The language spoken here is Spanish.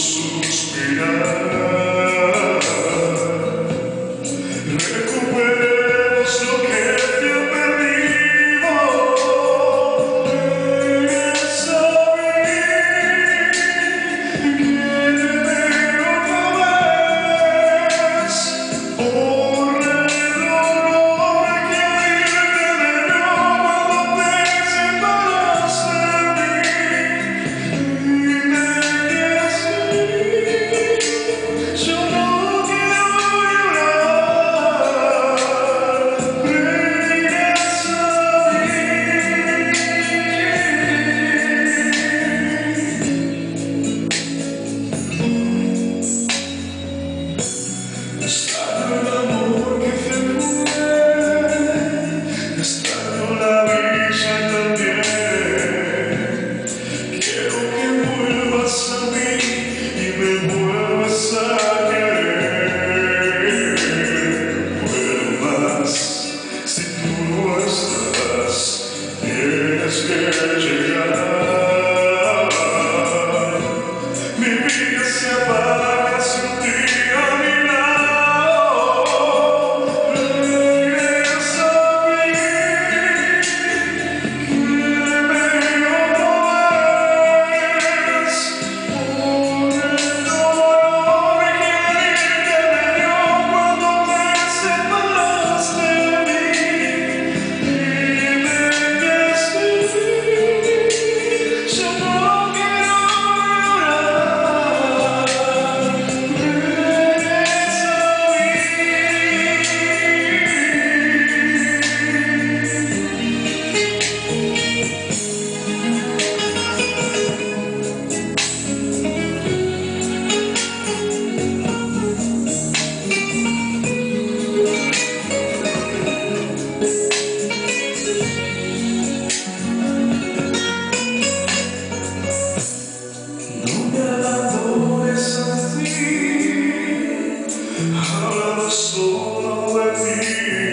suspirar. How slow let me